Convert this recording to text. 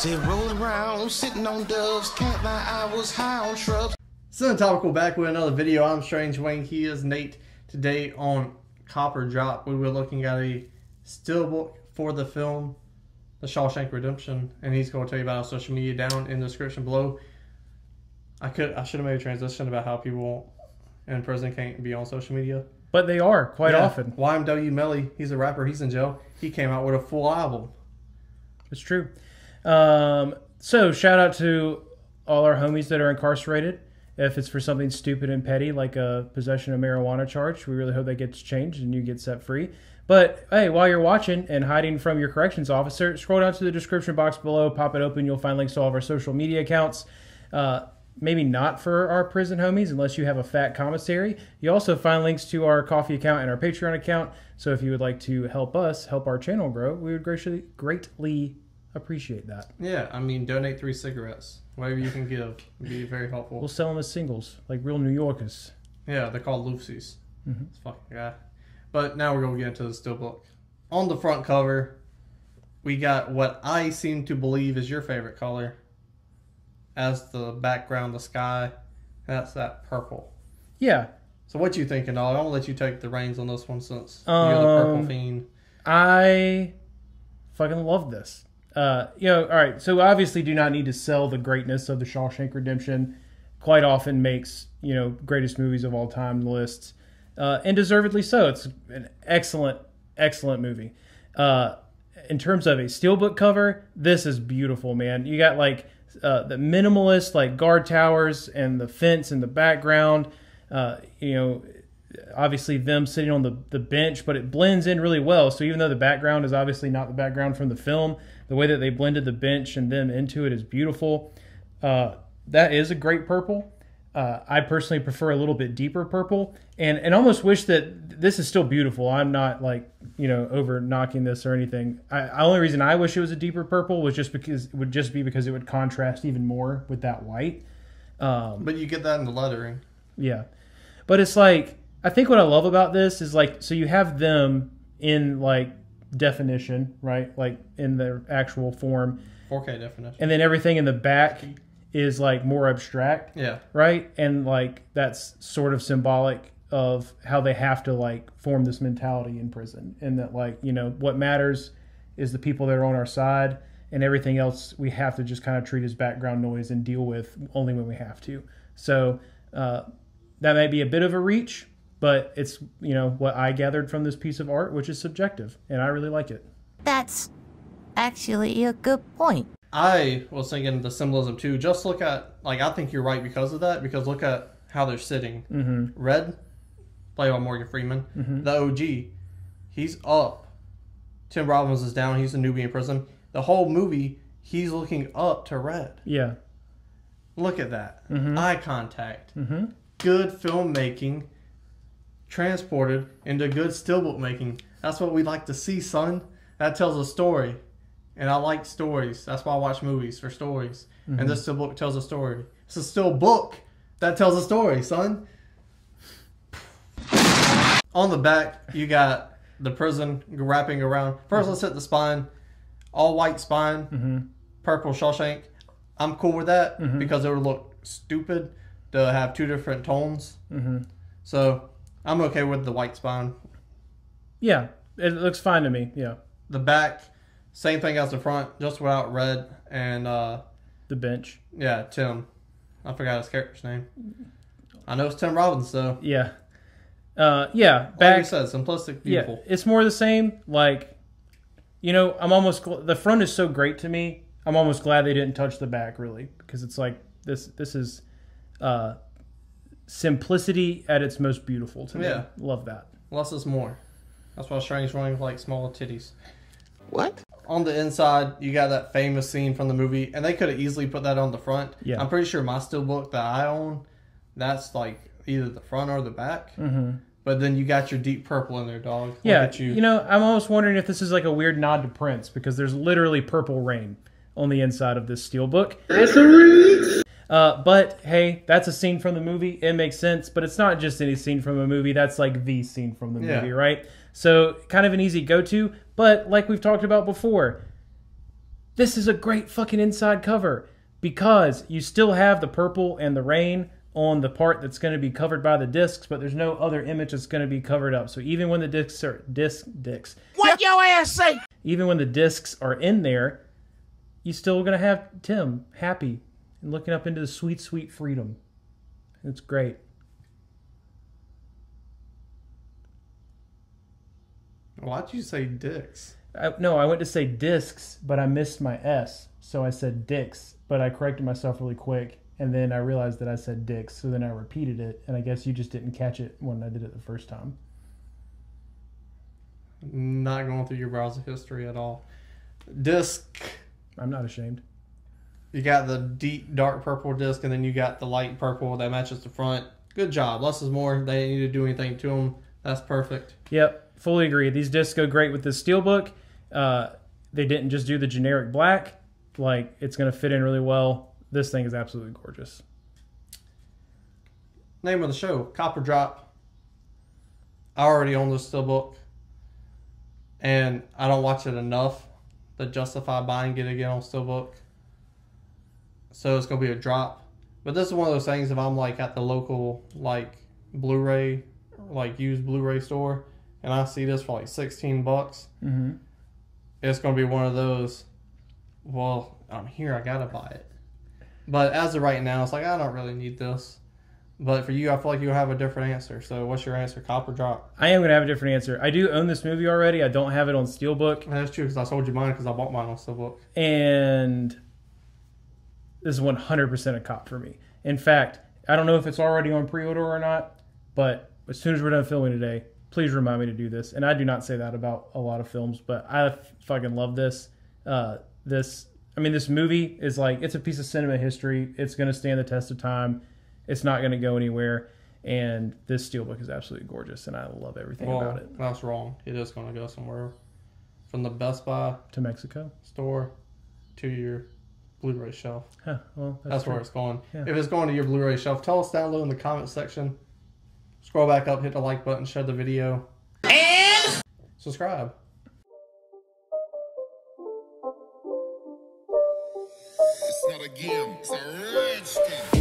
Say rolling around, sitting on doves, can't lie, I was high on shrubs. Topical back with another video. I'm Strange Wang. He is Nate. Today on Cop or Drop, we were looking at a steelbook for the film, The Shawshank Redemption, and he's going to tell you about our social media down in the description below. I could I should have made a transition about how people in prison can't be on social media. But they are quite Yeah. often. YNW Melly, he's a rapper. He's in jail. He came out with a full album. It's true. Um, so shout out to all our homies that are incarcerated. If it's for something stupid and petty like a possession of marijuana charge, we really hope that gets changed and you get set free. But hey, while you're watching and hiding from your corrections officer, scroll down to the description box below, pop it open. You'll find links to all of our social media accounts. Uh, maybe not for our prison homies unless you have a fat commissary. You also find links to our Ko-fi account and our Patreon account. So if you would like to help us help our channel grow, we would greatly greatly appreciate that. Yeah, I mean, donate three cigarettes. Whatever you can give would be very helpful. We'll sell them as singles, like real New Yorkers. Yeah, they're called loosies. Mhm. It's fucking guy. But now we're gonna get into the steelbook. On the front cover, we got what I seem to believe is your favorite color as the background, the sky. That's that purple. Yeah, So what you thinking, dog? I'm gonna let you take the reins on this one since you're the purple Um, fiend. I fucking love this. Uh, you know, all right. So obviously, do not need to sell the greatness of the Shawshank Redemption. Quite often makes you know greatest movies of all time lists, uh, and deservedly so. It's an excellent, excellent movie. Uh, in terms of a steelbook cover, this is beautiful, man. You got like uh, the minimalist like guard towers and the fence in the background. Uh, you know, obviously them sitting on the, the bench, but it blends in really well. So even though the background is obviously not the background from the film, the way that they blended the bench and them into it is beautiful. Uh, that is a great purple. Uh, I personally prefer a little bit deeper purple, and and almost wish that this is still beautiful. I'm not like you know over knocking this or anything. I, the only reason I wish it was a deeper purple was just because it would just be because it would contrast even more with that white. Um, But you get that in the lettering. yeah. But it's like I think what I love about this is like so you have them in like definition, right? Like in their actual form. 4K definition. And then everything in the back is like more abstract, Yeah. right? And like that's sort of symbolic of how they have to like form this mentality in prison and that like, you know, what matters is the people that are on our side and everything else we have to just kind of treat as background noise and deal with only when we have to. So, uh, that may be a bit of a reach, but it's, you know, what I gathered from this piece of art, which is subjective, and I really like it. That's actually a good point. I was thinking the symbolism too. Just look at like I think you're right because of that. Because look at how they're sitting. Mm-hmm. Red, played by Morgan Freeman. The OG, he's up. Tim Robbins is down. He's a newbie in prison. The whole movie, he's looking up to Red. Yeah. Look at that Mhm. eye contact. Mm-hmm. Good filmmaking, transported into good steelbook making. That's what we like to see, son. That tells a story, and I like stories. That's why I watch movies for stories. And this steelbook tells a story. It's a still book that tells a story, son. On the back, you got the prison wrapping around. 1st let's hit the spine. All white spine, Mm-hmm. purple Shawshank. I'm cool with that Mhm. because it would look stupid to have two different tones. Mm-hmm. So I'm okay with the white spine. Yeah, it looks fine to me. Yeah, The back, same thing as the front, just without red. And uh, the bench. yeah, Tim. I forgot his character's name. I know it's Tim Robbins though. Yeah, uh, yeah. Like Back. you said, simplistic, yeah, it's more the same. Like, you know, I'm almost gl- the front is so great to me. I'm almost glad they didn't touch the back really because it's like this. This is uh, simplicity at its most beautiful to me. Yeah. Love that. Less is more. That's why Strange running like small titties. What? On the inside, you got that famous scene from the movie, and they could have easily put that on the front. Yeah. I'm pretty sure my steelbook that I own, that's like either the front or the back. Mm-hmm. But then you got your deep purple in there, dog. Look Yeah, at you. you know, I'm almost wondering if this is like a weird nod to Prince because there's literally purple rain on the inside of this steelbook. That's a reach. Uh, but hey, that's a scene from the movie. It makes sense, but it's not just any scene from a movie. That's like the scene from the Yeah. movie, right? So kind of an easy go to. But like we've talked about before, this is a great fucking inside cover because you still have the purple and the rain on the part that's going to be covered by the discs, but there's no other image that's going to be covered up. So even when the discs are disc discs, What your ass say? even when the discs are in there, you still going to have Tim happy and looking up into the sweet, sweet freedom. It's great. Why'd you say dicks? I, no, I went to say discs, but I missed my S, so I said dicks. But I corrected myself really quick, and then I realized that I said dicks. So then I repeated it, and I guess you just didn't catch it when I did it the first time. Not going through your browser history at all. Disc. I'm not ashamed. You got the deep dark purple disc, and then you got the light purple that matches the front. Good job. Less is more. They didn't need to do anything to them. That's perfect. Yep, fully agree. These discs go great with the steelbook. Uh, they didn't just do the generic black. Like it's going to fit in really well. This thing is absolutely gorgeous. Name of the show: Cop or Drop. I already own this steelbook, and I don't watch it enough to justify buying it again on steelbook. So it's gonna be a drop. But this is one of those things. If I'm like at the local like Blu-ray, like used Blu-ray store, and I see this for like 16 bucks, Mm-hmm. it's gonna be one of those. Well, I'm here. I gotta buy it. But as of right now, it's like I don't really need this. But for you, I feel like you have a different answer. So, what's your answer? Cop or drop. I am going to have a different answer. I do own this movie already. I don't have it on steelbook. That's true because I sold you mine because I bought mine on Steelbook. and is 100% a cop for me. In fact, I don't know if it's already on pre-order or not, but as soon as we're done filming today, please remind me to do this. And I do not say that about a lot of films, but I fucking love this. Uh, this, I mean, this movie is like it's a piece of cinema history. It's going to stand the test of time. It's not going to go anywhere. And this steelbook is absolutely gorgeous, and I love everything Well, about it. that's wrong. It is going to go somewhere from the Best Buy To Mexico, store to your Blu-ray shelf. huh? Well, that's, That's where it's going. Yeah. If it's going to your Blu-ray shelf, tell us down below in the comment section. Scroll back up, hit the like button, share the video, And subscribe. It's not a game, it's a rich thing.